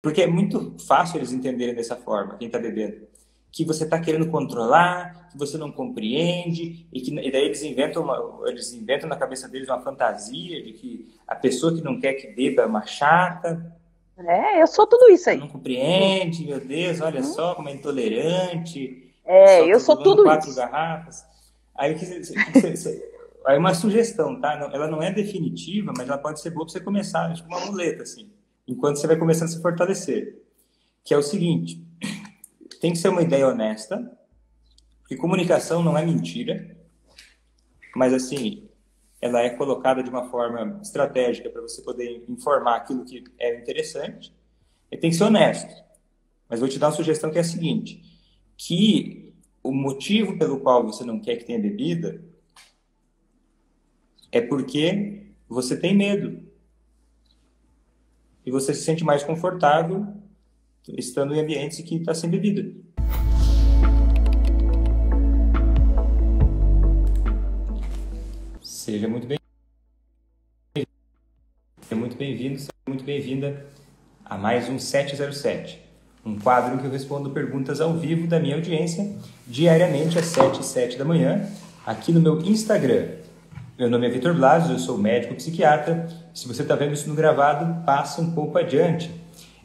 Porque é muito fácil eles entenderem dessa forma, quem está bebendo. Que você está querendo controlar, que você não compreende, e, que, e daí eles inventam, uma, eles inventam na cabeça deles uma fantasia de que a pessoa que não quer que beba é uma chata. É, eu sou tudo isso aí. Não compreende, meu Deus, olha uhum. só como é intolerante. É, eu sou tudo quatro isso. garrafas. Aí, aí uma sugestão, tá? Ela não é definitiva, mas ela pode ser boa para você começar, tipo uma muleta, assim enquanto você vai começando a se fortalecer. Que é o seguinte: tem que ser uma ideia honesta, porque comunicação não é mentira, mas assim, ela é colocada de uma forma estratégica para você poder informar aquilo que é interessante. E tem que ser honesto. Mas vou te dar uma sugestão que é a seguinte: que o motivo pelo qual você não quer que tenha bebida é porque você tem medo e você se sente mais confortável estando em ambientes que está sem bebida. Seja muito bem Seja muito bem-vindo, seja muito bem-vinda a mais um 707, um quadro em que eu respondo perguntas ao vivo da minha audiência, diariamente às 7 e 7 da manhã, aqui no meu Instagram, meu nome é Vitor Blasio, eu sou médico psiquiatra. Se você está vendo isso no gravado, passa um pouco adiante.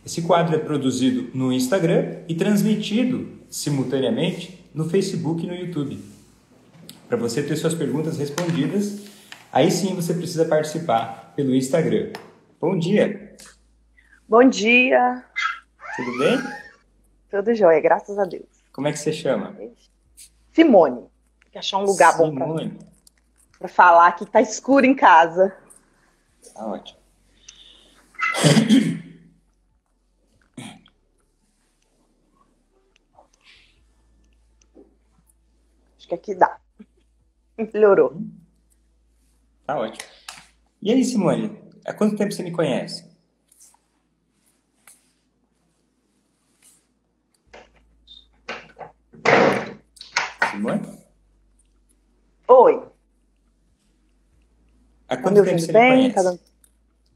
Esse quadro é produzido no Instagram e transmitido simultaneamente no Facebook e no YouTube. Para você ter suas perguntas respondidas, aí sim você precisa participar pelo Instagram. Bom dia! Bom dia! Tudo bem? Tudo jóia, graças a Deus. Como é que você chama? Simone. Tem que achar um lugar Simone. bom para mim para falar que tá escuro em casa. Tá ótimo. Acho que aqui dá. Melhorou. Tá ótimo. E aí, Simone, há quanto tempo você me conhece? Simone? Oi. Há quanto tá tempo você bem? conhece?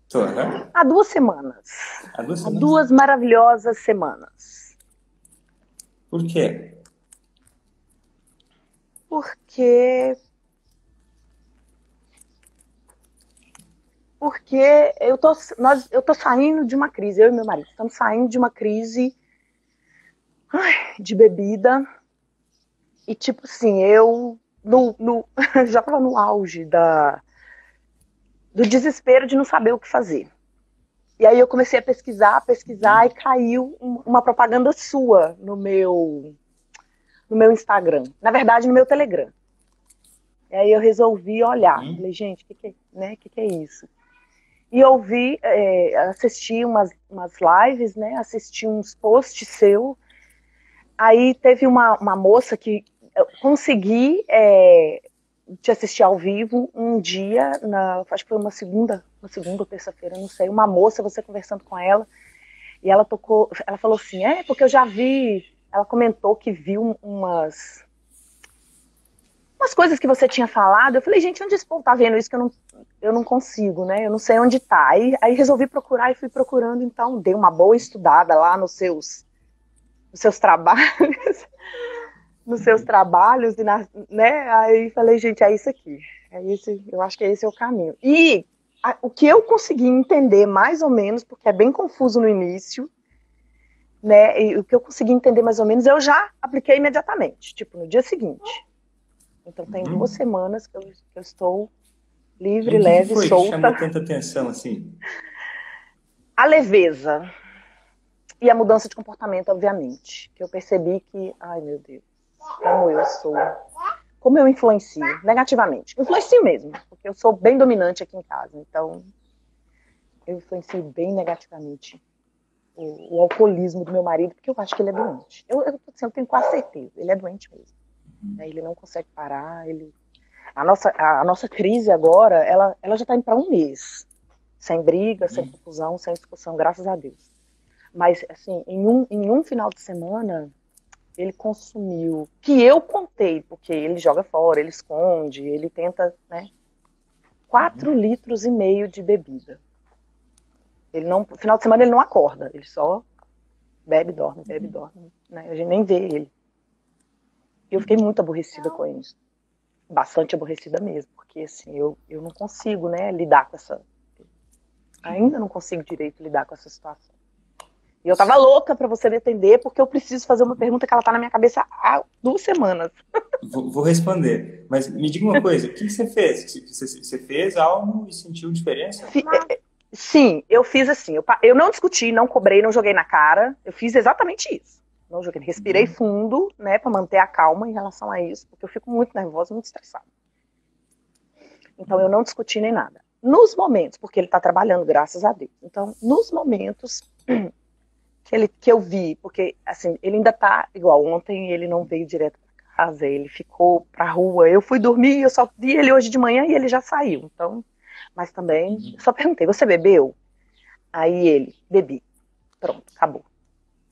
Tô, né? Há duas semanas. Há duas semanas? Há duas maravilhosas semanas. Por quê? Porque... Porque eu tô, nós, eu tô saindo de uma crise, eu e meu marido estamos saindo de uma crise ai, de bebida. E tipo assim, eu no, no, já estava no auge da, do desespero de não saber o que fazer. E aí eu comecei a pesquisar, pesquisar e caiu uma propaganda sua no meu no meu Instagram. Na verdade, no meu Telegram. E aí eu resolvi olhar. Hum. Falei, gente, o que, que, né, que, que é isso? E ouvi, é, assisti umas, umas lives, né? Assisti uns posts seu. Aí teve uma, uma moça que eu consegui é, te assistir ao vivo um dia, na, acho que foi uma segunda, uma segunda ou terça-feira, não sei, uma moça, você conversando com ela, e ela tocou, ela falou assim, é, porque eu já vi, ela comentou que viu umas umas coisas que você tinha falado, eu falei, gente, onde esse povo tá vendo isso que eu não, eu não consigo, né, eu não sei onde tá, aí, aí resolvi procurar e fui procurando, então dei uma boa estudada lá nos seus, nos seus trabalhos, nos seus trabalhos e na, né? Aí falei, gente, é isso aqui. É esse, eu acho que esse é o caminho. E a, o que eu consegui entender mais ou menos, porque é bem confuso no início, né? E o que eu consegui entender mais ou menos, eu já apliquei imediatamente, tipo, no dia seguinte. Então tem uhum. duas semanas que eu, que eu estou livre, e leve, foi solta. Que chamou tanta atenção assim? A leveza e a mudança de comportamento, obviamente. Que eu percebi que, ai meu Deus, como eu sou, como eu influencio negativamente. Influencio mesmo, porque eu sou bem dominante aqui em casa, então eu influencio bem negativamente o, o alcoolismo do meu marido, porque eu acho que ele é doente. Eu, eu, assim, eu tenho quase certeza, ele é doente mesmo. Né? Ele não consegue parar, ele... A nossa, a, a nossa crise agora, ela, ela já está indo para um mês. Sem briga, sem confusão, sem discussão, graças a Deus. Mas, assim, em um, em um final de semana, ele consumiu, que eu contei, porque ele joga fora, ele esconde, ele tenta, né? 4 uhum. litros e meio de bebida. Ele não, no final de semana ele não acorda, ele só bebe, dorme, bebe, dorme. Né? A gente nem vê ele. E eu fiquei muito aborrecida com isso. Bastante aborrecida mesmo, porque assim, eu, eu não consigo, né, lidar com essa. Ainda não consigo direito lidar com essa situação. E eu tava louca para você me atender, porque eu preciso fazer uma pergunta que ela tá na minha cabeça há duas semanas. Vou, vou responder. Mas me diga uma coisa, o que você fez? Você, você fez algo e sentiu diferença? É, sim, eu fiz assim. Eu, eu não discuti, não cobrei, não joguei na cara. Eu fiz exatamente isso. Não joguei. Respirei uhum. fundo, né, para manter a calma em relação a isso, porque eu fico muito nervosa, muito estressada. Então eu não discuti nem nada. Nos momentos, porque ele está trabalhando, graças a Deus. Então, nos momentos que, ele, que eu vi, porque assim, ele ainda está igual ontem, ele não veio direto para casa, ele ficou para a rua. Eu fui dormir, eu só vi ele hoje de manhã e ele já saiu. Então, mas também, uhum. só perguntei, você bebeu? Aí ele, bebi. Pronto, acabou.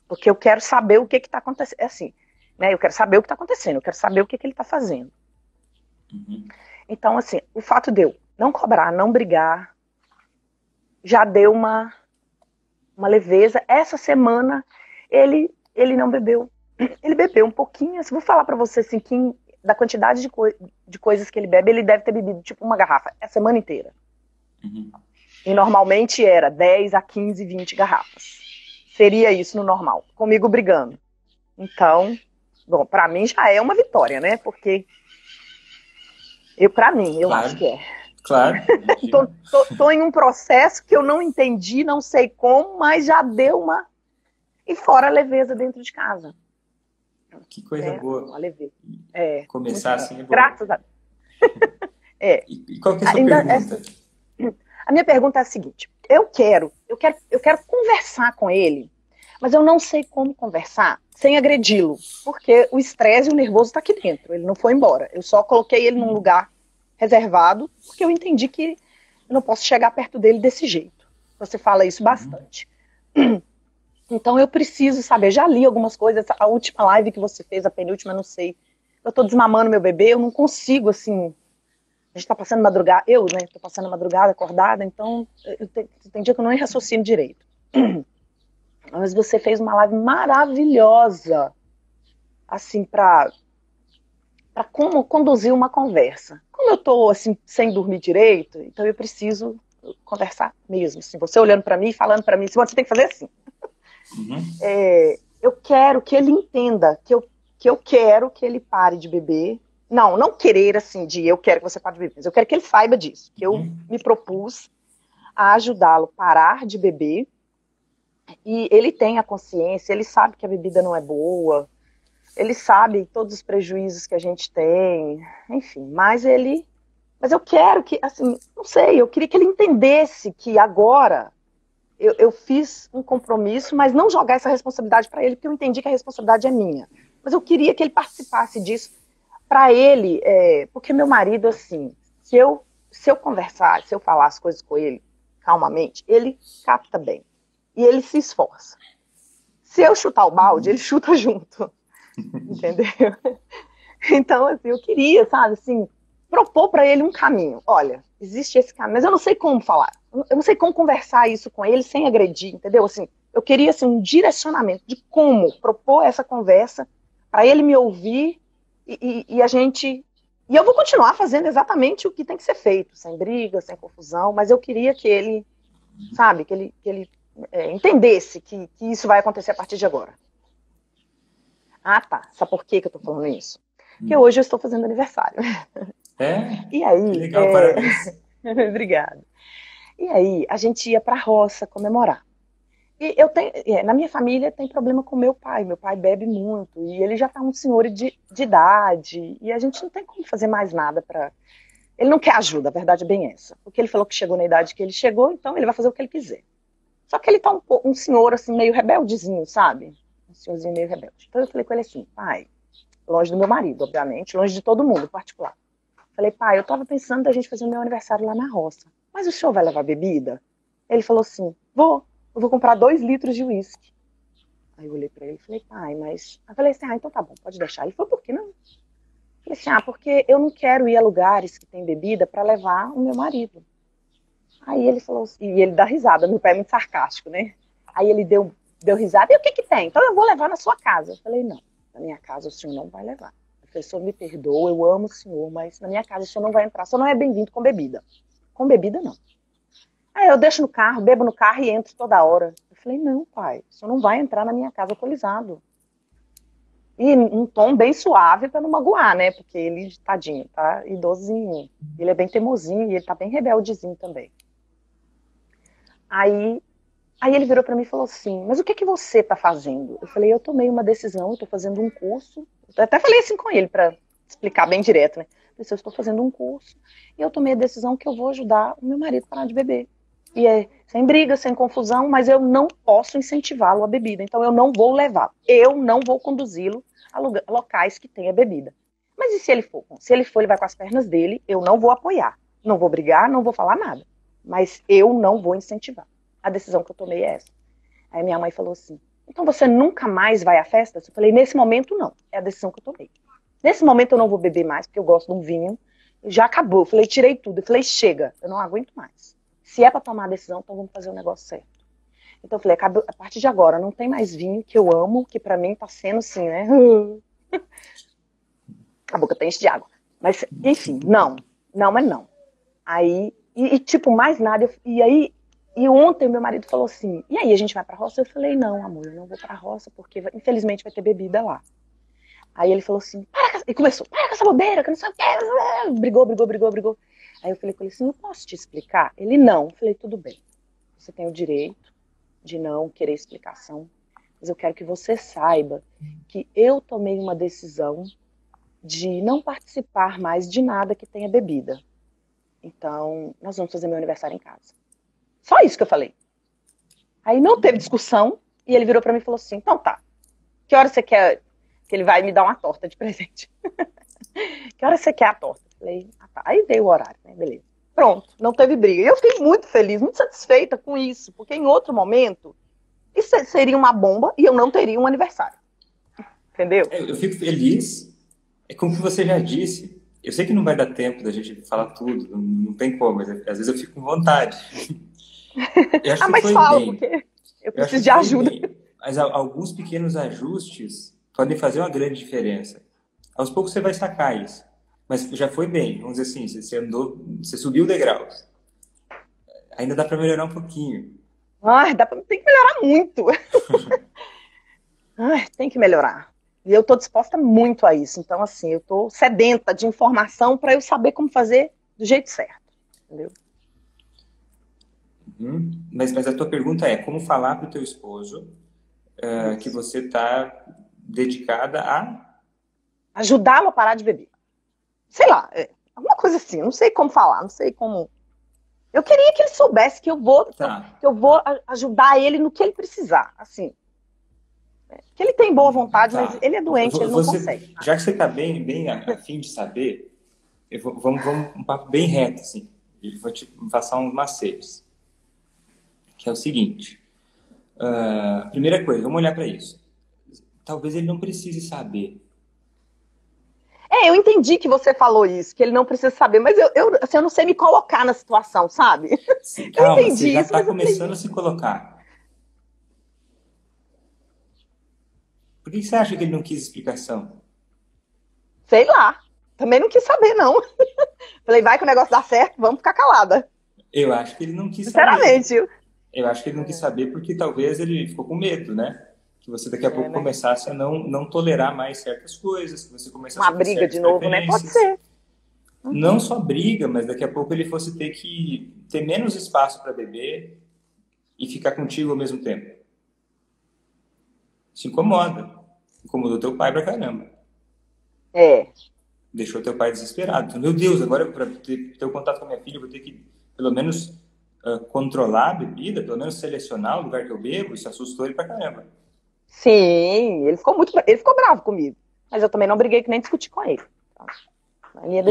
Porque eu quero saber o que está acontecendo. É assim, né? Eu quero saber o que está acontecendo, eu quero saber o que, que ele está fazendo. Uhum. Então, assim, o fato de eu não cobrar, não brigar, já deu uma, uma leveza. Essa semana ele, ele não bebeu. Ele bebeu um pouquinho. Se vou falar para você assim, que da quantidade de, co de coisas que ele bebe, ele deve ter bebido tipo uma garrafa a semana inteira. Uhum. E normalmente era 10 a 15, 20 garrafas seria isso no normal, comigo brigando. Então, bom, para mim já é uma vitória, né? Porque eu, para mim, eu claro. acho que é. Claro. tô, tô, tô, em um processo que eu não entendi, não sei como, mas já deu uma. E fora a leveza dentro de casa. Que coisa é, boa. Uma leveza. É, Começar assim é bom. Graças a Deus. é. E, e qual que é a sua Ainda, pergunta? Essa, a minha pergunta é a seguinte: eu quero, eu quero, eu quero conversar com ele, mas eu não sei como conversar sem agredi-lo, porque o estresse e o nervoso está aqui dentro. Ele não foi embora. Eu só coloquei ele num lugar reservado, porque eu entendi que eu não posso chegar perto dele desse jeito. Você fala isso bastante. Então eu preciso saber. Já li algumas coisas. A última live que você fez, a penúltima, não sei. Eu tô desmamando meu bebê, eu não consigo, assim, a gente tá passando madrugada, eu, né, tô passando madrugada acordada, então tem, tem dia que eu não raciocínio direito. Mas você fez uma live maravilhosa, assim, para para como conduzir uma conversa. Como eu tô assim sem dormir direito, então eu preciso conversar mesmo. Assim, você olhando para mim, falando para mim, você tem que fazer assim. Uhum. É, eu quero que ele entenda que eu, que eu quero que ele pare de beber, não, não querer assim, de eu quero que você pare de beber, mas eu quero que ele saiba disso, que eu uhum. me propus a ajudá-lo a parar de beber, e ele tem a consciência, ele sabe que a bebida não é boa, ele sabe todos os prejuízos que a gente tem, enfim, mas ele. Mas eu quero que, assim, não sei, eu queria que ele entendesse que agora eu, eu fiz um compromisso, mas não jogar essa responsabilidade para ele, porque eu entendi que a responsabilidade é minha. Mas eu queria que ele participasse disso para ele, é, porque meu marido, assim, se eu, se eu conversar, se eu falar as coisas com ele calmamente, ele capta bem. E ele se esforça. Se eu chutar o balde, ele chuta junto. Entendeu? Então, assim, eu queria, sabe, assim, propor para ele um caminho. Olha, existe esse caminho, mas eu não sei como falar. Eu não sei como conversar isso com ele sem agredir, entendeu? Assim, eu queria assim, um direcionamento de como propor essa conversa para ele me ouvir e, e, e, a gente. E eu vou continuar fazendo exatamente o que tem que ser feito, sem briga, sem confusão, mas eu queria que ele, sabe, que ele, que ele é, entendesse que, que isso vai acontecer a partir de agora. Ah, tá. Sabe por que, que eu tô falando isso? Porque hum. hoje eu estou fazendo aniversário. É? E aí. Legal, é... parabéns. Obrigada. E aí, a gente ia pra roça comemorar. E eu tenho, é, na minha família tem problema com meu pai. Meu pai bebe muito e ele já tá um senhor de, de idade e a gente não tem como fazer mais nada para. Ele não quer ajuda, a verdade é bem essa. Porque ele falou que chegou na idade que ele chegou, então ele vai fazer o que ele quiser. Só que ele tá um, um senhor assim meio rebeldezinho, sabe? Um senhorzinho meio rebelde. Então eu falei com ele assim, pai, longe do meu marido, obviamente, longe de todo mundo, particular. Falei, pai, eu tava pensando da gente fazer o meu aniversário lá na roça. Mas o senhor vai levar bebida? Ele falou assim, vou eu vou comprar dois litros de uísque. Aí eu olhei para ele e falei, pai, mas. Aí eu falei assim, ah, então tá bom, pode deixar. Ele falou, por que não? Eu falei assim, ah, porque eu não quero ir a lugares que tem bebida para levar o meu marido. Aí ele falou assim, e ele dá risada, meu pai é muito sarcástico, né? Aí ele deu, deu risada, e o que que tem? Então eu vou levar na sua casa. Eu falei, não, na minha casa o senhor não vai levar. O professor me perdoa, eu amo o senhor, mas na minha casa o senhor não vai entrar, o senhor não é bem-vindo com bebida. Com bebida, não. Aí eu deixo no carro, bebo no carro e entro toda hora. Eu falei, não, pai, o senhor não vai entrar na minha casa alcoolizado. E um tom bem suave para não magoar, né? Porque ele, tadinho, tá idosinho. Ele é bem teimosinho e ele tá bem rebeldezinho também. Aí, aí ele virou para mim e falou assim: Mas o que que você tá fazendo? Eu falei: Eu tomei uma decisão, tô fazendo um curso. Eu até falei assim com ele para explicar bem direto, né? Eu disse, eu estou fazendo um curso e eu tomei a decisão que eu vou ajudar o meu marido a parar de beber. E é sem briga, sem confusão, mas eu não posso incentivá-lo a bebida. Então eu não vou levar. Eu não vou conduzi-lo a locais que tenha bebida. Mas e se ele for? Se ele for, ele vai com as pernas dele, eu não vou apoiar. Não vou brigar, não vou falar nada. Mas eu não vou incentivar. A decisão que eu tomei é essa. Aí minha mãe falou assim: então você nunca mais vai à festa? Eu falei: nesse momento não. É a decisão que eu tomei. Nesse momento eu não vou beber mais, porque eu gosto de um vinho. Já acabou. Eu falei: tirei tudo. Eu falei: chega, eu não aguento mais. Se é para tomar a decisão, então vamos fazer o negócio certo. Então eu falei, a partir de agora, não tem mais vinho que eu amo, que para mim tá sendo assim, né? a boca tá enche de água. Mas, enfim, não. Não, mas não. Aí, e, e tipo, mais nada. Eu, e aí, e ontem meu marido falou assim, e aí, a gente vai pra roça? Eu falei, não, amor, eu não vou pra roça, porque infelizmente vai ter bebida lá. Aí ele falou assim, para, e começou, para com essa bobeira, que não sei o que, brigou, brigou, brigou, brigou. Aí eu falei com ele assim, eu posso te explicar? Ele, não. Eu falei, tudo bem. Você tem o direito de não querer explicação, mas eu quero que você saiba que eu tomei uma decisão de não participar mais de nada que tenha bebida. Então, nós vamos fazer meu aniversário em casa. Só isso que eu falei. Aí não teve discussão e ele virou para mim e falou assim: "Então tá. Que hora você quer que ele vai me dar uma torta de presente?" que hora você quer a torta? Falei, ah, tá. Aí veio o horário, né? Beleza. Pronto, não teve briga. E eu fiquei muito feliz, muito satisfeita com isso, porque em outro momento isso seria uma bomba e eu não teria um aniversário. Entendeu? É, eu fico feliz. É como você já disse. Eu sei que não vai dar tempo da gente falar tudo, não, não tem como, mas às vezes eu fico com vontade. ah, mas fala, bem. porque eu preciso eu de ajuda. Bem. Mas alguns pequenos ajustes podem fazer uma grande diferença. Aos poucos você vai sacar isso. Mas já foi bem, vamos dizer assim, você andou, você subiu degraus. Ainda dá para melhorar um pouquinho. Ah, dá pra, tem que melhorar muito. Ai, tem que melhorar. E eu estou disposta muito a isso. Então, assim, eu estou sedenta de informação para eu saber como fazer do jeito certo. Entendeu? Uhum. Mas, mas a tua pergunta é como falar para o teu esposo uh, que você está dedicada a ajudá-lo a parar de beber sei lá, é, alguma coisa assim, não sei como falar, não sei como. Eu queria que ele soubesse que eu vou, tá. que eu vou ajudar ele no que ele precisar, assim. É, que ele tem boa vontade, tá. mas ele é doente, ele não você, consegue. Já que você está bem, bem a, fim de saber, vou, vamos, vamos um papo bem reto, assim. Eu vou te passar uns macetes. Que é o seguinte. Uh, primeira coisa, vamos olhar para isso. Talvez ele não precise saber é, eu entendi que você falou isso, que ele não precisa saber, mas eu, eu, assim, eu não sei me colocar na situação, sabe? Sim, calma, eu entendi você já está começando a se colocar. Por que você acha que ele não quis explicação? Sei lá. Também não quis saber, não. Falei, vai que o negócio dá certo, vamos ficar calada. Eu acho que ele não quis saber. Sinceramente. Eu acho que ele não quis saber porque talvez ele ficou com medo, né? que você daqui a é, pouco né? começasse a não, não tolerar mais certas coisas, que você começasse Uma briga de novo, né? Pode ser. Uhum. Não só briga, mas daqui a pouco ele fosse ter que ter menos espaço para beber e ficar contigo ao mesmo tempo. Se incomoda. Incomodou teu pai pra caramba. É. Deixou teu pai desesperado. Meu Deus, agora para ter, ter o contato com a minha filha, eu vou ter que, pelo menos, uh, controlar a bebida, pelo menos selecionar o lugar que eu bebo. Isso assustou ele pra caramba. Sim, ele ficou muito. Ele ficou bravo comigo. Mas eu também não briguei que nem discuti com ele.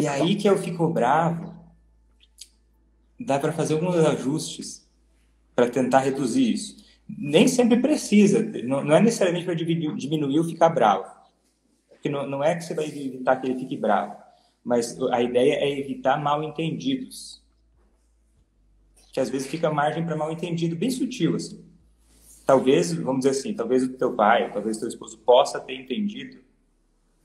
e aí que eu fico bravo, dá para fazer alguns ajustes para tentar reduzir isso. Nem sempre precisa, não, não é necessariamente para diminuir ou ficar bravo. Porque não, não é que você vai evitar que ele fique bravo, mas a ideia é evitar mal entendidos. Que às vezes fica margem para mal entendido, bem sutil assim. Talvez, vamos dizer assim, talvez o teu pai, talvez o teu esposo possa ter entendido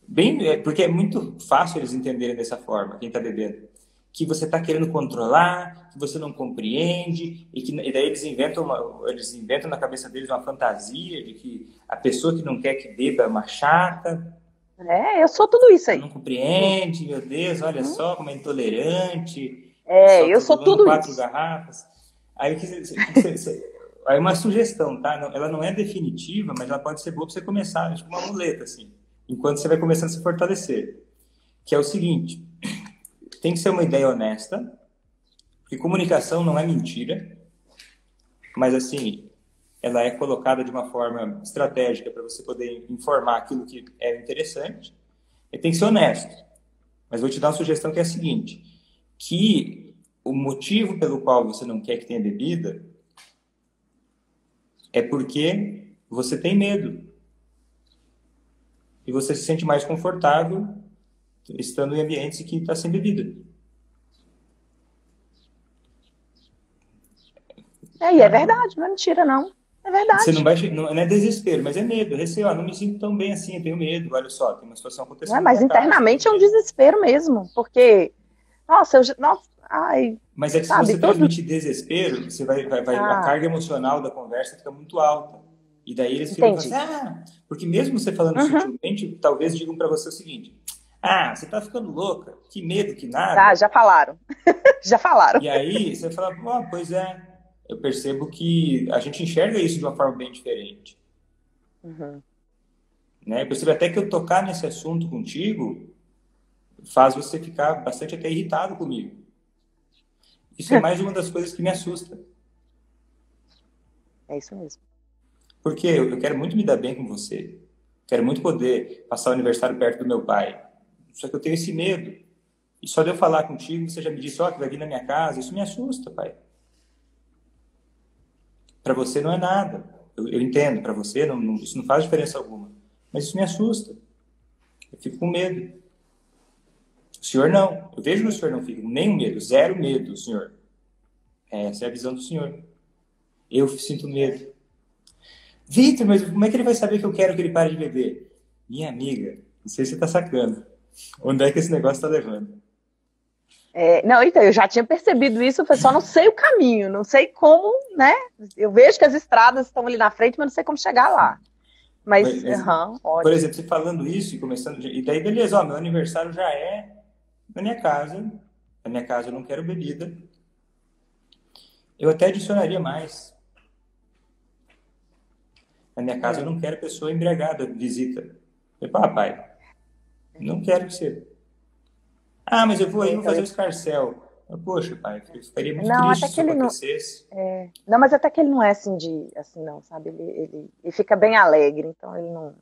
bem, é, porque é muito fácil eles entenderem dessa forma, quem está bebendo, que você está querendo controlar, que você não compreende e que e daí eles inventam uma, eles inventam na cabeça deles uma fantasia de que a pessoa que não quer que beba é uma chata. É, eu sou tudo isso aí. Não compreende, meu Deus, olha uhum. só como é intolerante. É, eu sou tudo quatro isso. garrafas. Aí que você, você, aí uma sugestão, tá? Ela não é definitiva, mas ela pode ser boa para você começar, tipo uma muleta assim enquanto você vai começando a se fortalecer. Que é o seguinte: tem que ser uma ideia honesta, porque comunicação não é mentira, mas assim, ela é colocada de uma forma estratégica para você poder informar aquilo que é interessante. E tem que ser honesto. Mas vou te dar uma sugestão que é a seguinte: que o motivo pelo qual você não quer que tenha bebida é porque você tem medo e você se sente mais confortável estando em ambientes que está sem bebida. É, e é verdade, não é mentira, não. É verdade. Você não vai, não, não é desespero, mas é medo. É receio, ah, não me sinto tão bem assim, eu tenho medo, olha só, tem uma situação acontecendo. É, mas internamente casa. é um desespero mesmo, porque, nossa, eu, nossa, ai. Mas é que sabe, se você todo... transmitir desespero, você vai, vai, vai ah. a carga emocional da conversa fica muito alta. E daí eles ficam assim, ah, porque mesmo você falando uhum. sutilmente, talvez digam para você o seguinte: ah, você tá ficando louca, que medo, que nada. Ah, já falaram. já falaram. E aí você fala, oh, pois é, eu percebo que a gente enxerga isso de uma forma bem diferente. Uhum. Né? Eu percebo até que eu tocar nesse assunto contigo faz você ficar bastante até irritado comigo. Isso é mais uma das coisas que me assusta. É isso mesmo. Porque eu, quero muito me dar bem com você. Quero muito poder passar o aniversário perto do meu pai. Só que eu tenho esse medo. E só de eu falar contigo, você já me disse, ó, oh, que vai vir na minha casa. Isso me assusta, pai. Para você não é nada. Eu, eu entendo, para você não, não, isso não faz diferença alguma. Mas isso me assusta. Eu fico com medo. O senhor não. Eu vejo que o senhor não fica nenhum medo, zero medo, senhor. Essa é a visão do senhor. Eu sinto medo. Vitor, mas como é que ele vai saber que eu quero que ele pare de beber? Minha amiga, não sei se você tá sacando. Onde é que esse negócio tá levando? É, não, então, eu já tinha percebido isso, eu só não sei o caminho, não sei como, né? Eu vejo que as estradas estão ali na frente, mas não sei como chegar lá. Mas, mas uhum, por exemplo, você falando isso e começando. E daí, beleza, ó, meu aniversário já é na minha casa. Na minha casa eu não quero bebida. Eu até adicionaria mais. Na minha casa eu não quero pessoa embriagada, visita. Eu falei, papai, não quero que você. Ah, mas eu vou aí, vou fazer o escarcel. Poxa, pai, eu ficaria muito não, triste até que ele não, é, não, mas até que ele não é assim de, assim não, sabe? Ele, ele, ele fica bem alegre, então ele não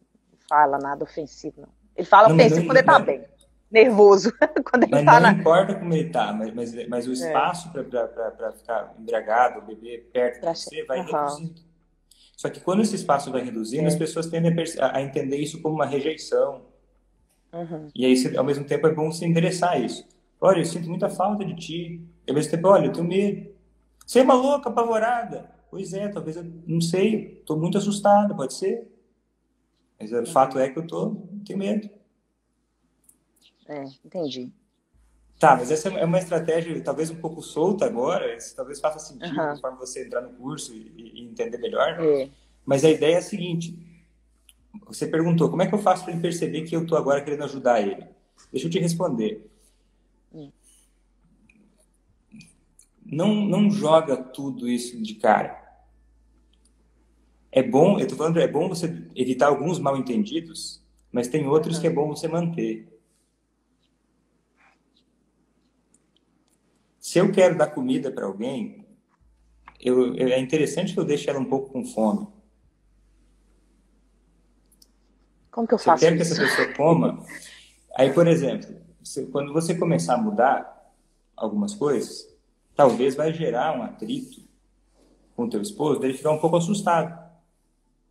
fala nada ofensivo, não. Ele fala não, ofensivo não, quando ele tá bem, nervoso, quando ele mas tá não importa como ele tá, mas, mas, mas o é. espaço é. para ficar embriagado, beber perto pra de você, vai uhum. reduzindo. Só que quando esse espaço vai reduzindo, é. as pessoas tendem a, a, entender isso como uma rejeição. Uhum. E aí, ao mesmo tempo, é bom se endereçar a isso. Olha, eu sinto muita falta de ti. E ao mesmo tempo, olha, eu tenho medo. Você é uma louca, apavorada. Pois é, talvez eu não sei, estou muito assustada, pode ser. Mas o fato é que eu tô, tenho medo. É, entendi. Tá, mas essa é uma estratégia talvez um pouco solta agora, talvez faça sentido uhum. conforme você entrar no curso e, e entender melhor. É. Mas a ideia é a seguinte: você perguntou como é que eu faço para ele perceber que eu estou agora querendo ajudar ele? Deixa eu te responder. Não, não joga tudo isso de cara. É bom, eu tô falando, é bom você evitar alguns mal entendidos, mas tem outros uhum. que é bom você manter. Se eu quero dar comida para alguém, eu, é interessante que eu deixe ela um pouco com fome. Como que eu faço Se eu quero isso? que essa pessoa coma, aí, por exemplo, quando você começar a mudar algumas coisas, talvez vai gerar um atrito com o teu esposo, ele ficar um pouco assustado.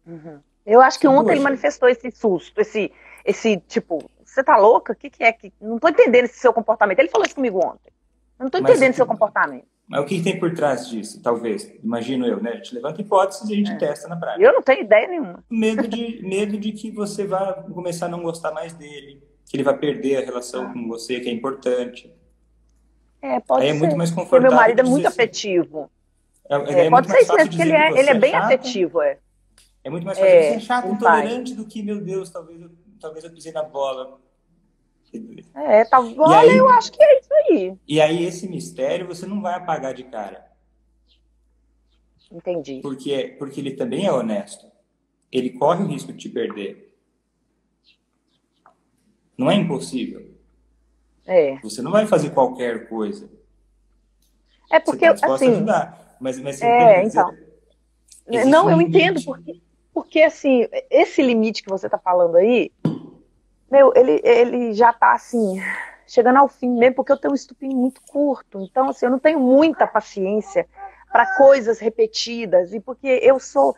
Uhum. Eu acho que ontem ele manifestou esse susto, esse, esse tipo, você tá louca? O que, que é que. Não tô entendendo esse seu comportamento. Ele falou isso comigo ontem. Eu não estou entendendo mas, seu comportamento. Mas o que tem por trás disso? Talvez, imagino eu, né? A gente levanta hipóteses e a gente é. testa na prática. Eu não tenho ideia nenhuma. Medo de, medo de que você vá começar a não gostar mais dele, que ele vai perder a relação ah. com você, que é importante. É, pode Aí é ser. é muito mais confortável. Porque meu marido é muito assim. afetivo. É, é, é pode ser isso mesmo, porque ele é, ele é bem afetivo, é. É muito mais fácil é, ser chato, intolerante do que, meu Deus, talvez eu, talvez eu pisei na bola. É, tá, olha, aí, eu acho que é aí. E aí, esse mistério você não vai apagar de cara. Entendi. Porque, porque ele também é honesto. Ele corre o risco de te perder. Não é impossível. É. Você não vai fazer qualquer coisa. É porque, você tá assim... ajudar. Mas, mas é, então... Não, um eu limite. entendo, porque, porque, assim, esse limite que você está falando aí, meu, ele, ele já tá assim, chegando ao fim mesmo, porque eu tenho um estupim muito curto. Então, assim, eu não tenho muita paciência para coisas repetidas, e porque eu sou.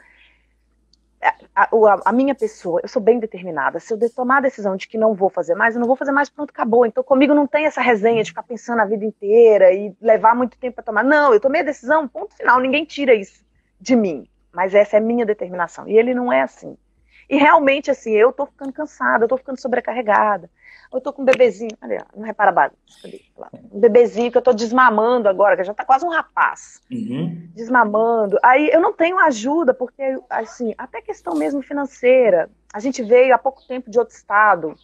A, a, a, minha pessoa, eu sou bem determinada. Se eu tomar a decisão de que não vou fazer mais, eu não vou fazer mais, pronto, acabou. Então, comigo não tem essa resenha de ficar pensando a vida inteira e levar muito tempo para tomar. Não, eu tomei a decisão, ponto final, ninguém tira isso de mim. Mas essa é a minha determinação. E ele não é assim. E realmente, assim, eu tô ficando cansada, eu tô ficando sobrecarregada. Eu tô com um bebezinho, olha, não repara a base, um bebezinho que eu tô desmamando agora, que já tá quase um rapaz. Uhum. Desmamando. Aí eu não tenho ajuda, porque, assim, até questão mesmo financeira. A gente veio há pouco tempo de outro estado,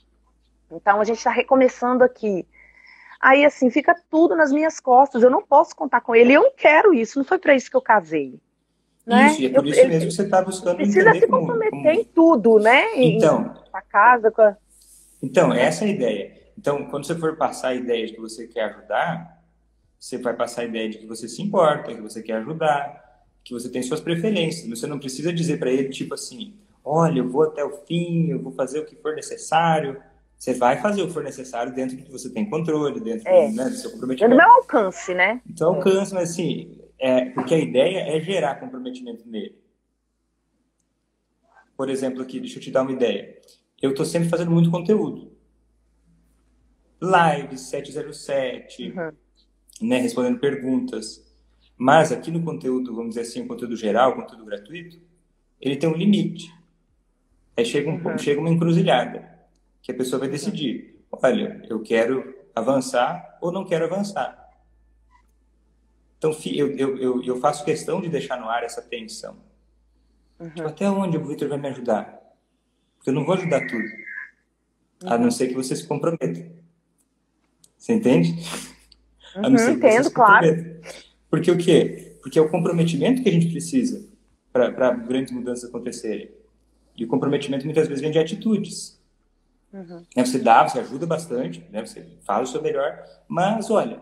então a gente está recomeçando aqui. Aí, assim, fica tudo nas minhas costas. Eu não posso contar com ele. Eu não quero isso. Não foi para isso que eu casei. Né? Isso, e é por eu, isso mesmo que você está buscando precisa entender se comprometer como, como... em tudo, né? Então, a casa, com a... Então, essa é a ideia. Então, quando você for passar a ideia de que você quer ajudar, você vai passar a ideia de que você se importa, que você quer ajudar, que você tem suas preferências. Você não precisa dizer para ele, tipo assim, olha, eu vou até o fim, eu vou fazer o que for necessário. Você vai fazer o que for necessário dentro do que você tem controle, dentro é. do, né, do seu comprometimento. Do meu alcance, né? Então, alcance, mas assim, é, porque a ideia é gerar comprometimento nele. Por exemplo, aqui, deixa eu te dar uma ideia. Eu estou sempre fazendo muito conteúdo. Lives 707, uhum. né, respondendo perguntas. Mas aqui no conteúdo, vamos dizer assim, o conteúdo geral, o conteúdo gratuito, ele tem um limite. Aí chega, um, uhum. chega uma encruzilhada, que a pessoa vai decidir. Olha, eu quero avançar ou não quero avançar. Então, eu, eu, eu, faço questão de deixar no ar essa tensão. Uhum. Tipo, até onde o Victor vai me ajudar? Porque eu não vou ajudar tudo. Uhum. A não ser que você se comprometa. Você entende? Uhum, a não ser que entendo, você se claro. Porque o quê? Porque é o comprometimento que a gente precisa para grandes mudanças acontecerem. E o comprometimento muitas vezes vem de atitudes. Uhum. Você dá, você ajuda bastante, né? você faz o seu melhor, mas olha,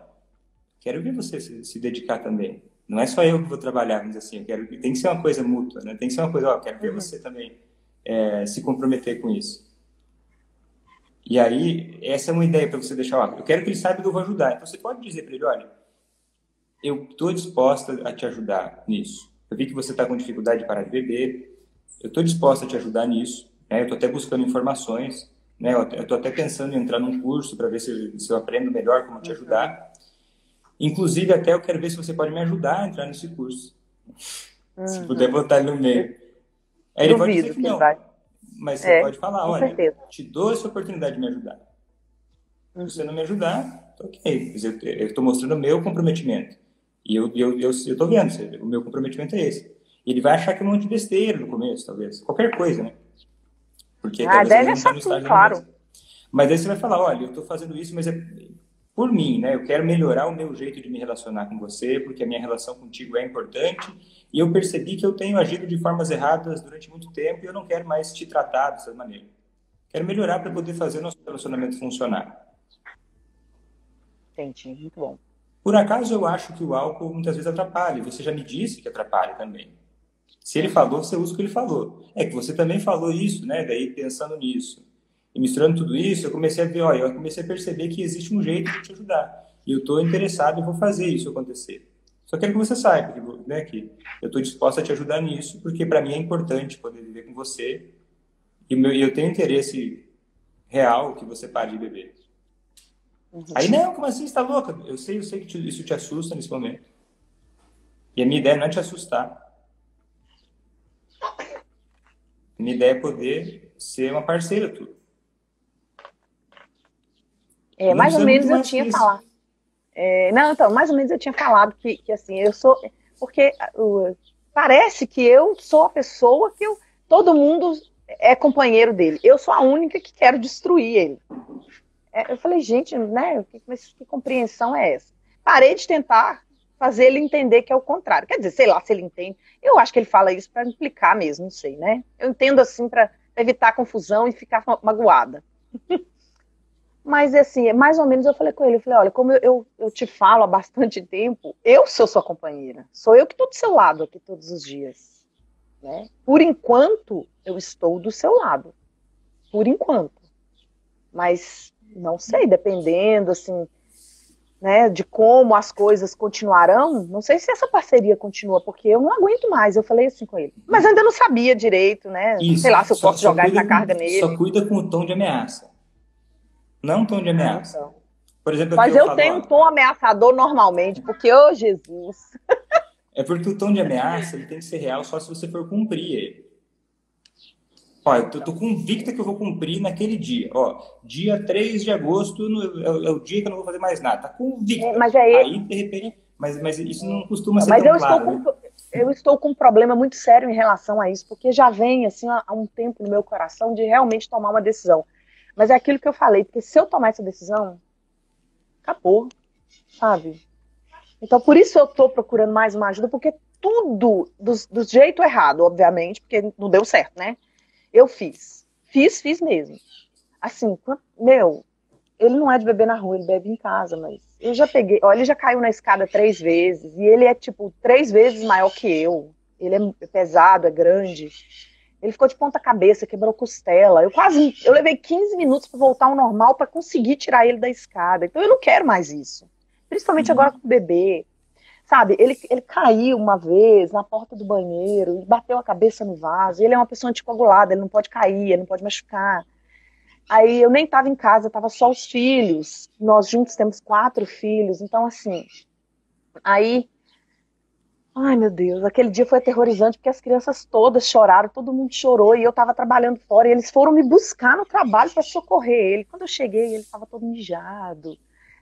quero ver você se, se, dedicar também. Não é só eu que vou trabalhar, mas assim, eu quero tem que ser uma coisa mútua, né? Tem que ser uma coisa, ó, quero ver uhum. você também é, se comprometer com isso. E aí, essa é uma ideia para você deixar, ó, eu quero que ele saiba que eu vou ajudar. Então você pode dizer para ele, olha, eu estou disposta a te ajudar nisso. Eu vi que você está com dificuldade de beber, eu estou disposta a te ajudar nisso. Né? Eu estou até buscando informações, né? Eu estou até pensando em entrar num curso para ver se, se eu aprendo melhor como te uhum. ajudar. Inclusive, até eu quero ver se você pode me ajudar a entrar nesse curso. Uhum. Se puder botar ele no meio. Aí ele pode dizer que não. Vai. Mas você é, pode falar, olha, certeza. te dou essa oportunidade de me ajudar. Uhum. Se você não me ajudar, ok. Eu estou mostrando o meu comprometimento. E eu estou eu, eu, eu tô vendo, o meu comprometimento é esse. Ele vai achar que é um monte de besteira no começo, talvez. Qualquer coisa, né? Porque ah, deve achar sim, claro. Mas aí você vai falar, olha, eu estou fazendo isso, mas é por mim, né? Eu quero melhorar o meu jeito de me relacionar com você, porque a minha relação contigo é importante. E eu percebi que eu tenho agido de formas erradas durante muito tempo e eu não quero mais te tratar dessa maneira. Quero melhorar para poder fazer o nosso relacionamento funcionar. Entendi, muito bom. Por acaso eu acho que o álcool muitas vezes atrapalha. Você já me disse que atrapalha também. Se ele falou, você usa o que ele falou. É que você também falou isso, né? Daí pensando nisso. E misturando tudo isso, eu comecei a ver, olha, eu comecei a perceber que existe um jeito de te ajudar. E eu estou interessado e vou fazer isso acontecer. Só quero que você saiba que, né, que eu estou disposto a te ajudar nisso, porque para mim é importante poder viver com você. E meu, eu tenho interesse real que você pare de beber. Uhum. Aí, não, como assim? Você está louca? Eu sei, eu sei que te, isso te assusta nesse momento. E a minha ideia não é te assustar. A minha ideia é poder ser uma parceira tua. É, mais ou menos eu tinha falado. É, não, então, mais ou menos eu tinha falado que, que assim, eu sou. Porque uh, parece que eu sou a pessoa que eu, todo mundo é companheiro dele. Eu sou a única que quero destruir ele. É, eu falei, gente, né? Mas que compreensão é essa? Parei de tentar fazer ele entender que é o contrário. Quer dizer, sei lá se ele entende. Eu acho que ele fala isso para implicar mesmo, não sei, né? Eu entendo assim para evitar confusão e ficar magoada. Mas assim, mais ou menos eu falei com ele, eu falei, olha, como eu, eu, eu, te falo há bastante tempo, eu sou sua companheira. Sou eu que estou do seu lado aqui todos os dias. Né? Por enquanto, eu estou do seu lado. Por enquanto. Mas não sei, dependendo assim, né, de como as coisas continuarão, não sei se essa parceria continua, porque eu não aguento mais. Eu falei assim com ele. Mas ainda não sabia direito, né? Isso, sei lá se eu só, posso jogar essa com, carga nele. Só cuida com o tom de ameaça. Não tom de ameaça. Por exemplo, Mas eu, eu tenho um tom ameaçador normalmente, porque, ô oh, Jesus. É porque o tom de ameaça ele tem que ser real só se você for cumprir ele. Ó, eu tô, convicta que eu vou cumprir naquele dia. Ó, dia 3 de agosto no, é, é, o dia que eu não vou fazer mais nada. Tá convicta. É, mas é Aí, de repente, mas, mas isso não costuma ser mas eu claro. Estou com, eu estou com um problema muito sério em relação a isso, porque já vem, assim, há um tempo no meu coração de realmente tomar uma decisão. Mas é aquilo que eu falei, porque se eu tomar essa decisão, acabou, sabe? Então, por isso eu estou procurando mais uma ajuda, porque tudo do, do jeito errado, obviamente, porque não deu certo, né? Eu fiz. Fiz, fiz mesmo. Assim, meu, ele não é de beber na rua, ele bebe em casa, mas eu já peguei. Olha, ele já caiu na escada três vezes, e ele é, tipo, três vezes maior que eu. Ele é pesado, é grande. Ele ficou de ponta cabeça, quebrou costela. Eu quase, eu levei 15 minutos para voltar ao normal para conseguir tirar ele da escada. Então eu não quero mais isso. Principalmente uhum. agora com o bebê. Sabe, ele, ele caiu uma vez na porta do banheiro e bateu a cabeça no vaso. Ele é uma pessoa anticoagulada, ele não pode cair, ele não pode machucar. Aí eu nem estava em casa, tava só os filhos. Nós juntos temos quatro filhos, então assim. Aí Ai, meu Deus, aquele dia foi aterrorizante porque as crianças todas choraram, todo mundo chorou e eu estava trabalhando fora e eles foram me buscar no trabalho para socorrer ele. Quando eu cheguei, ele estava todo mijado,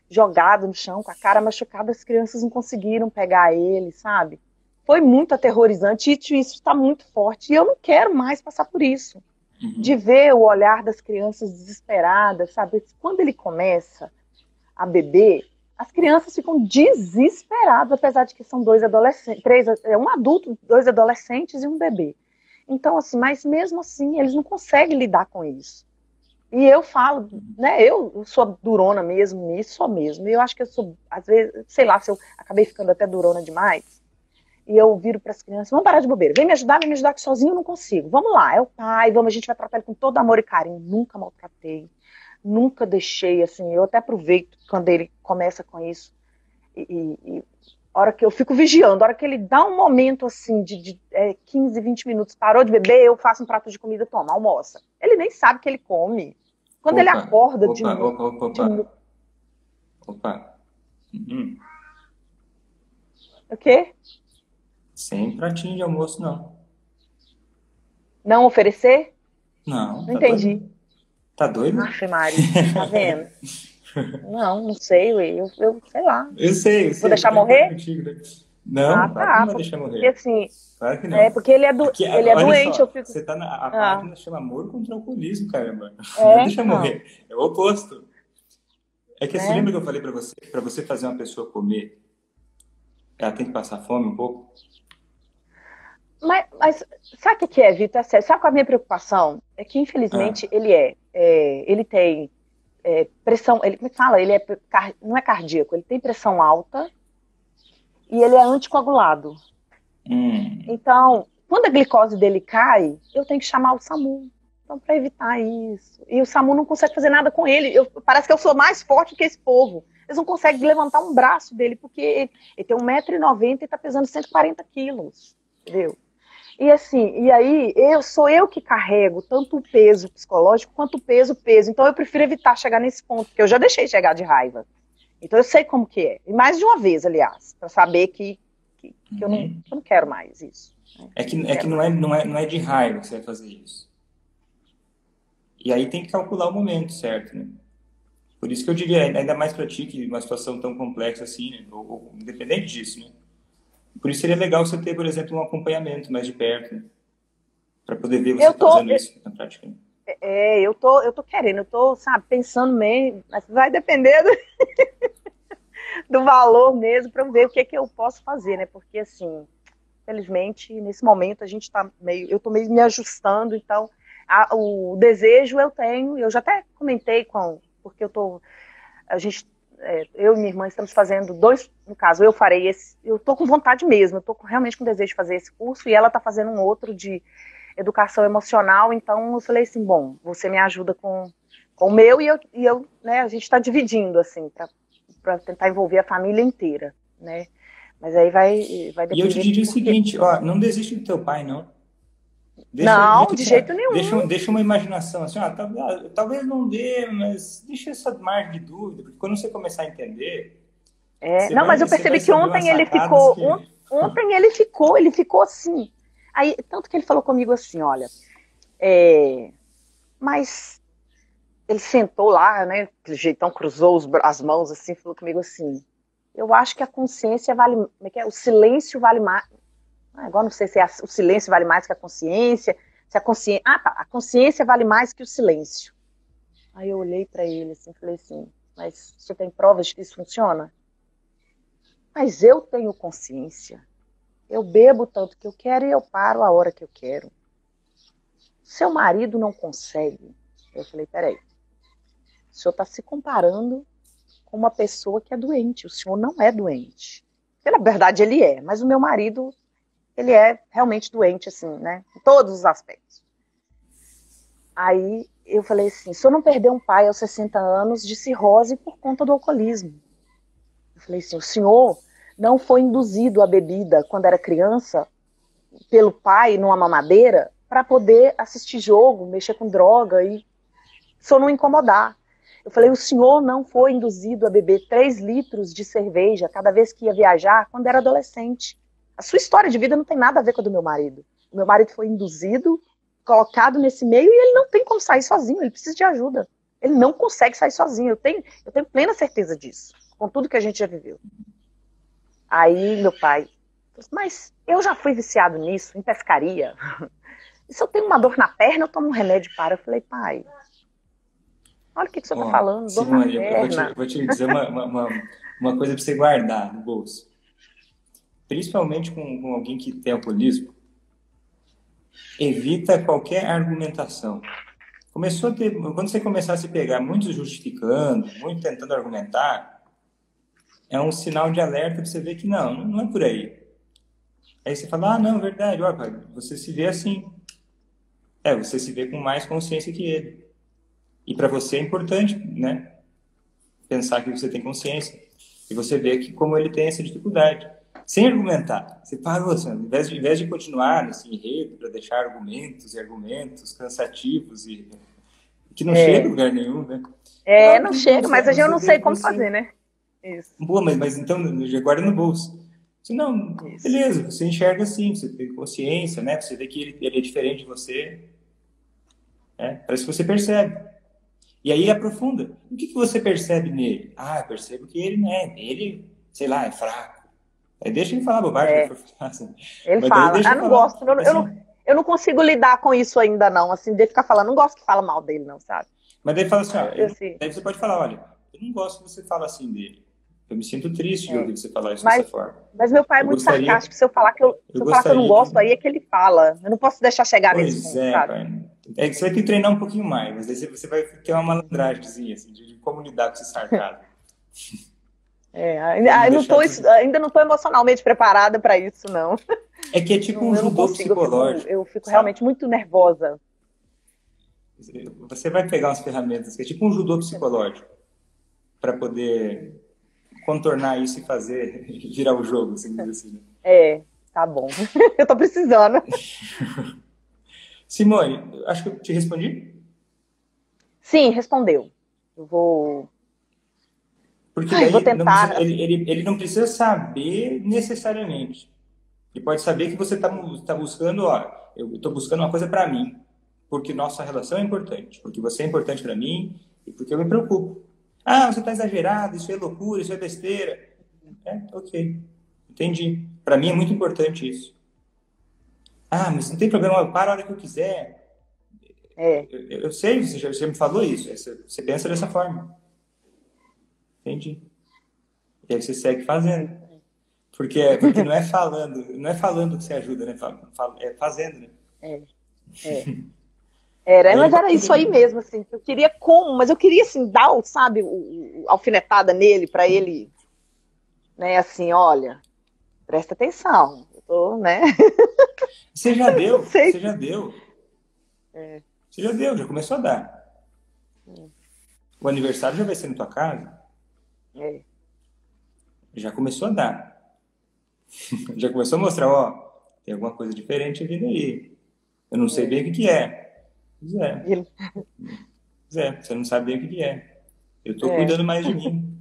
jogado no chão, com a cara machucada, as crianças não conseguiram pegar ele, sabe? Foi muito aterrorizante e isso está muito forte e eu não quero mais passar por isso. Uhum. De ver o olhar das crianças desesperadas, sabe? Quando ele começa a beber, as crianças ficam desesperadas, apesar de que são dois adolescentes, três, é um adulto, dois adolescentes e um bebê. Então, assim, mas mesmo assim, eles não conseguem lidar com isso. E eu falo, né, eu sou durona mesmo nisso, sou mesmo. E eu acho que eu sou, às vezes, sei lá, se eu acabei ficando até durona demais. E eu viro para as crianças, vamos parar de bobeira, vem me ajudar, vem me ajudar que sozinho eu não consigo. Vamos lá, é o pai, vamos, a gente vai tratar ele com todo amor e carinho. Nunca maltratei nunca deixei, assim, eu até aproveito quando ele começa com isso, e, e hora que eu fico vigiando, a hora que ele dá um momento, assim, de, de é, 15, 20 minutos, parou de beber, eu faço um prato de comida, toma, almoça. Ele nem sabe que ele come. Quando opa, ele acorda opa, de novo... Opa, opa, de... opa. Uhum. O quê? Sem pratinho de almoço, não. Não oferecer? Não. Não tá entendi. Tá doido? Aff, Mari, tá vendo? não, não sei, eu, eu sei lá. Eu sei, eu sei. Vou deixar morrer? Contigo, né? Não, ah, tá, não vai deixar morrer. Porque, assim, claro que não. É, porque ele é, do, Aqui, ele é doente, só, eu fico... Você tá na a ah. página chama Amor contra o Alcoolismo, caramba. É, não deixa não. morrer. É o oposto. É que É. você lembra que eu falei pra você, pra você fazer uma pessoa comer, ela tem que passar fome um pouco? Mas, mas sabe o que é, Vitor? Sério. Sabe qual é a minha preocupação? É que, infelizmente, ele é, é, ele tem é, pressão, ele como é que fala? Ele é, não é cardíaco, ele tem pressão alta e ele é anticoagulado. Hum. Então, quando a glicose dele cai, eu tenho que chamar o SAMU. Então, para evitar isso. E o SAMU não consegue fazer nada com ele. Eu- parece que eu sou mais forte que esse povo. Eles não conseguem levantar um braço dele, porque ele, ele tem 1,90m e está pesando 140 quilos. Entendeu? E assim, e aí eu sou eu que carrego tanto o peso psicológico quanto o peso peso. Então eu prefiro evitar chegar nesse ponto, porque eu já deixei chegar de raiva. Então eu sei como que é. E mais de uma vez, aliás, para saber que, que, Porque uhum. eu, não, uhum. eu não quero mais isso. Né? É que, é que não, é, não, é, não é de raiva que você vai fazer isso. E aí tem que calcular o momento certo, né? Por isso que eu diria, ainda mais para ti, que uma situação tão complexa assim, né? ou, ou, independente disso, né? Por isso seria legal você ter, por exemplo, um acompanhamento mais de perto, né? para poder ver você tô, fazendo isso na prática. É, eu tô, eu tô querendo, eu tô, sabe, pensando meio, mas vai depender do, do valor mesmo para ver o que é que eu posso fazer, né? Porque assim, felizmente nesse momento a gente está meio, eu tô meio me ajustando, então a, o desejo eu tenho, eu já até comentei com, porque eu tô, a gente, é, eu e minha irmã estamos fazendo dois, no caso, eu farei esse, eu tô com vontade mesmo, eu tô realmente com desejo de fazer esse curso e ela tá fazendo um outro de educação emocional, então eu falei assim, bom, você me ajuda com, com o meu e eu, e eu né, a gente está dividindo, assim, para tentar envolver a família inteira, né, mas aí vai, vai E eu te diria o seguinte, ó, não desiste do teu pai, não. Deixa, não, deixa, de jeito nenhum. Deixa, deixa uma imaginação assim, ó, talvez, talvez não dê, mas deixa essa margem de dúvida, porque quando você começar a entender. É, não, mas eu percebi que ontem ele ficou. Que... Ontem ele ficou, ele ficou assim. Aí, tanto que ele falou comigo assim, olha, é, mas ele sentou lá, né, aquele jeitão, cruzou os, as mãos assim, falou comigo assim, eu acho que a consciência vale, como é que é? O silêncio vale mais, ah, agora não sei se é a, o silêncio vale mais que a consciência, se a consciência, ah tá, a consciência vale mais que o silêncio. Aí eu olhei para ele assim, falei assim, mas você tem provas de que isso funciona? Mas eu tenho consciência. Eu bebo tanto que eu quero e eu paro a hora que eu quero. Seu marido não consegue. Eu falei, peraí, o senhor está se comparando com uma pessoa que é doente. O senhor não é doente. Pela verdade, ele é, mas o meu marido, ele é realmente doente, assim, né? Em todos os aspectos. Aí eu falei assim: o senhor não perdeu um pai aos 60 anos de cirrose por conta do alcoolismo. Eu falei assim: o senhor não foi induzido à bebida quando era criança pelo pai numa mamadeira para poder assistir jogo, mexer com droga e só não incomodar. Eu falei, o senhor não foi induzido a beber 3 litros de cerveja cada vez que ia viajar quando era adolescente. A sua história de vida não tem nada a ver com a do meu marido. O meu marido foi induzido, colocado nesse meio e ele não tem como sair sozinho, ele precisa de ajuda. Ele não consegue sair sozinho. Eu tenho, eu tenho plena certeza disso, com tudo que a gente já viveu. Aí meu pai, mas eu já fui viciado nisso, em pescaria. E se eu tenho uma dor na perna, eu tomo um remédio para. Eu falei, pai, olha o que, que você está falando, dor Simone, na perna. Vou te, vou te dizer uma, uma, uma coisa para você guardar no bolso. Principalmente com, com alguém que tem alcoolismo, evita qualquer argumentação. Começou ter, quando você começar a se pegar muito justificando, muito tentando argumentar, é um sinal de alerta para você ver que não, não é por aí. Aí você fala, ah, não, verdade, você se vê assim. É, você se vê com mais consciência que ele. E para você é importante, né? Pensar que você tem consciência. E você vê que como ele tem essa dificuldade. Sem argumentar. Você parou, assim, ao invés de, ao invés de continuar nesse enredo para deixar argumentos e argumentos cansativos e que não é. chega a lugar nenhum, né? É, não, não chega, mas a gente não sei como fazer, né? Isso. Boa, mas, mas então já guarda no bolso. Se não, Isso. beleza, você enxerga assim, você tem consciência, né? Você vê que ele, ele é diferente de você. Né? Parece que você percebe. E aí aprofunda. O que, que você percebe nele? Ah, eu percebo que ele, né? Ele, sei lá, é fraco. Aí deixa ele falar bobagem. É. Assim. Ele Mas fala, ah, não falar. gosto. Eu, assim, eu, não, eu não consigo lidar com isso ainda, não. Assim, de ficar falando, não gosto que fala mal dele, não, sabe? Mas daí fala assim, ó, eu, daí você pode falar, olha, eu não gosto que você fala assim dele. Eu me sinto triste de é. ouvir você falar isso mas, dessa forma. Mas meu pai é muito gostaria, sarcástico. Se eu falar que eu, eu, eu falar que eu não gosto, aí é que ele fala. Eu não posso deixar chegar pois nesse ponto, é, sabe? Pai. É que você vai ter que treinar um pouquinho mais, mas aí você vai ter uma malandragem assim, de, de como lidar com esse sarcasmo. É, ainda, não tô, ainda não estou emocionalmente preparada para isso, não. É que é tipo um judô consigo, psicológico. Eu fico, eu fico realmente muito nervosa. Você vai pegar umas ferramentas que é tipo um judô psicológico para poder contornar isso e fazer virar o jogo, assim, assim. Né? É, tá bom. eu tô precisando. Simone, acho que eu te respondi? Sim, respondeu. Eu vou. Porque ah, eu vou tentar. Não precisa, ele, ele, ele não precisa saber necessariamente. Ele pode saber que você está tá buscando, ó, eu estou buscando uma coisa para mim, porque nossa relação é importante, porque você é importante para mim e porque eu me preocupo. Ah, você está exagerado, isso é loucura, isso é besteira. É, ok. Entendi. Para mim é muito importante isso. Ah, mas não tem problema, eu paro a hora que eu quiser. É. Eu, eu sei, você já, você me falou isso. Você pensa dessa forma. Entendi. E aí você segue fazendo. Porque, porque não é falando, não é falando que você ajuda, né? É fazendo, né? É. É. Era, mas era isso aí mesmo, assim. Eu queria como, mas eu queria, assim, dar, sabe, o, o alfinetada nele para ele, né, assim, olha, presta atenção. Eu tô, né? Você já deu, você já deu. É. Você já deu, já começou a dar. É. O aniversário já vai ser na tua casa. É. Já começou a dar. já começou a mostrar, ó, tem alguma coisa diferente vindo aí. Eu não sei bem o que, que é. Pois é. Pois é, você não sabe bem o que, que é. Eu tô é. cuidando mais de mim.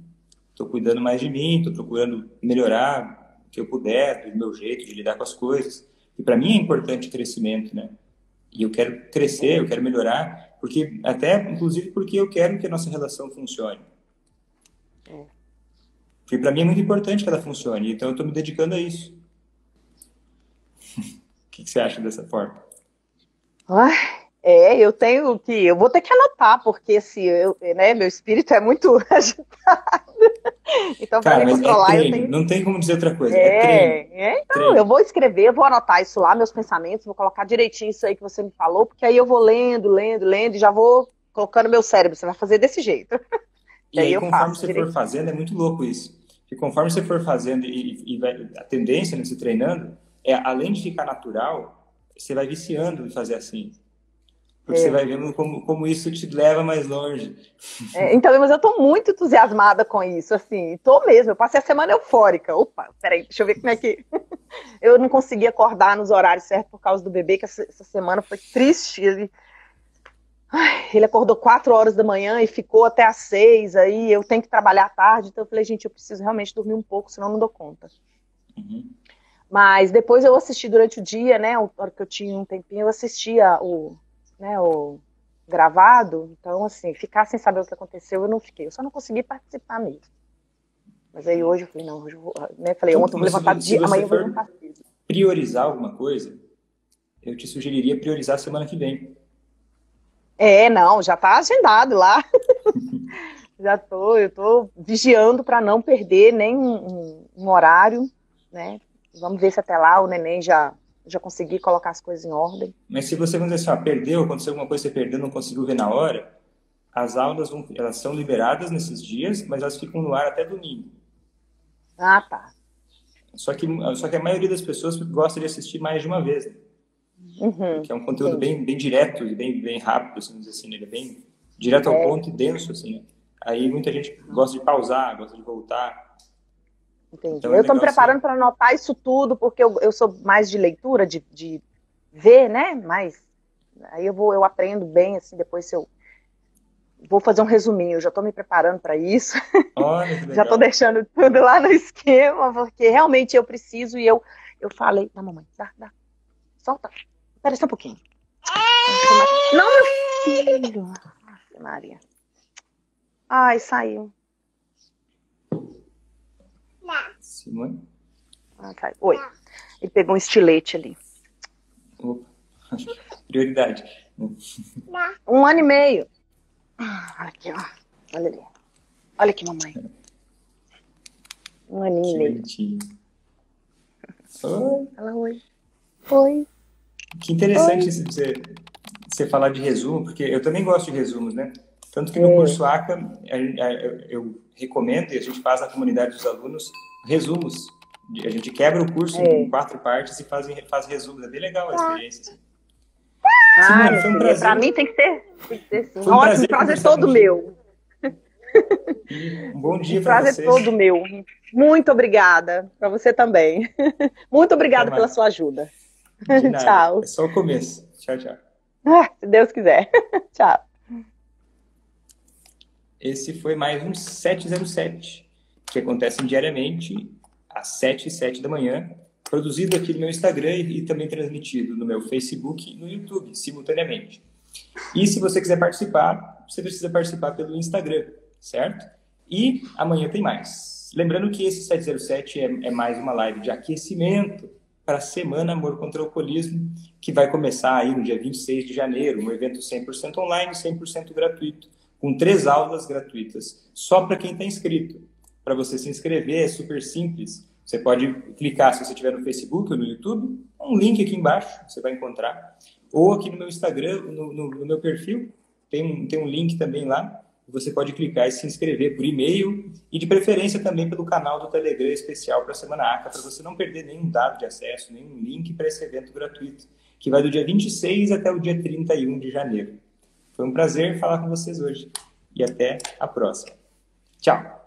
Tô cuidando mais de mim, tô procurando melhorar o que eu puder, do meu jeito de lidar com as coisas. E para mim é importante o crescimento, né? E eu quero crescer, eu quero melhorar, porque até inclusive porque eu quero que a nossa relação funcione. Porque para mim é muito importante que ela funcione, então eu estou me dedicando a isso. o que, que, você acha dessa forma? Ai, é, eu tenho que, eu vou ter que anotar, porque assim, eu, né, meu espírito é muito agitado. Então, para me é controlar, é tenho... não tem como dizer outra coisa. É, é, é então, treino. eu vou escrever, eu vou anotar isso lá, meus pensamentos, vou colocar direitinho isso aí que você me falou, porque aí eu vou lendo, lendo, lendo, e já vou colocando meu cérebro. Você vai fazer desse jeito. E, aí, aí conforme você direitinho. for fazendo, é muito louco isso. Que conforme você for fazendo e, e vai, a tendência, né, se treinando, é além de ficar natural, você vai viciando em fazer assim. Porque é. você vai vendo como, como isso te leva mais longe. É, então, mas eu estou muito entusiasmada com isso, assim, tô mesmo. Eu passei a semana eufórica. Opa, peraí, deixa eu ver como é que. eu não consegui acordar nos horários certos por causa do bebê, que essa, essa semana foi triste. Ele... Ai, ele acordou quatro horas da manhã e ficou até às seis, aí eu tenho que trabalhar à tarde, então eu falei, gente, eu preciso realmente dormir um pouco, senão não dou conta. Uhum. Mas depois eu assisti durante o dia, né, a hora que eu tinha um tempinho, eu assistia o né, o gravado, então, assim, ficar sem saber o que aconteceu, eu não fiquei, eu só não consegui participar mesmo. Mas aí hoje eu falei, não, hoje eu vou, né, falei, ontem eu vou levantar de amanhã eu vou levantar cedo. priorizar alguma coisa, eu te sugeriria priorizar semana que vem. É, não, já tá agendado lá. já tô, eu tô vigiando para não perder nem um, um, horário, né? Vamos ver se até lá o neném já já consegui colocar as coisas em ordem. Mas se você, vamos dizer assim, perdeu, aconteceu alguma coisa, você perdeu, não conseguiu ver na hora, as aulas vão, elas são liberadas nesses dias, mas elas ficam no ar até domingo. Ah, tá. Só que, só que a maioria das pessoas gosta de assistir mais de uma vez, né? Uhum, que é um conteúdo bem, bem direto e bem, bem rápido, assim, assim, né? ele é bem direto ao é. ponto e denso, assim, né? Aí muita gente gosta de pausar, gosta de voltar. Entendi. Então, é eu estou me preparando para anotar isso tudo, porque eu, eu sou mais de leitura, de, de ver, né? Mas aí eu vou, eu aprendo bem, assim, depois se eu vou fazer um resuminho, eu já estou me preparando para isso. Olha, já estou deixando tudo lá no esquema, porque realmente eu preciso e eu, eu falei, dá mamãe, dá, dá, solta, espera só um pouquinho. Não, meu filho. Nossa, Maria. Ai, saiu. Simone? Ah, tá. Oi. Ele pegou um estilete ali. Opa. Prioridade. Um ano e meio. Aqui, ó. Olha ali. Olha aqui, mamãe. Um aninho e meio. Oi. Fala oi. Oi. Que interessante oi. Você, você falar de resumo, porque eu também gosto de resumos, né? Tanto que no é. curso ACA, eu recomendo e a gente faz na comunidade dos alunos resumos. A gente quebra o curso é. em quatro partes e faz, faz resumos. É bem legal a experiência. Assim. Ah, foi um prazer. Pra mim tem que ser. Tem que ser sim. Um Ótimo, prazer, prazer todo meu. Um bom dia para você. Prazer todo meu. Muito obrigada. Para você também. Muito obrigada pela sua ajuda. Tchau. É só o começo. Tchau, tchau. Ah, se Deus quiser. tchau. Esse foi mais um 707 que acontecem diariamente às 7 e 7 da manhã, produzido aqui no meu Instagram e, também transmitido no meu Facebook e no YouTube, simultaneamente. E se você quiser participar, você precisa participar pelo Instagram, certo? E amanhã tem mais. Lembrando que esse 707 é, é mais uma live de aquecimento para a Semana Amor contra o Alcoolismo, que vai começar aí no dia 26 de janeiro, um evento 100% online, 100% gratuito, com três aulas gratuitas, só para quem está inscrito. Para você se inscrever é super simples. Você pode clicar, se você estiver no Facebook ou no YouTube, um link aqui embaixo, você vai encontrar. Ou aqui no meu Instagram, no, no, no meu perfil, tem um, tem um link também lá. Você pode clicar e se inscrever por e-mail e, de preferência, também pelo canal do Telegram especial para a Semana ACA, para você não perder nenhum dado de acesso, nenhum link para esse evento gratuito, que vai do dia 26 até o dia 31 de janeiro. Foi um prazer falar com vocês hoje e até a próxima. Tchau!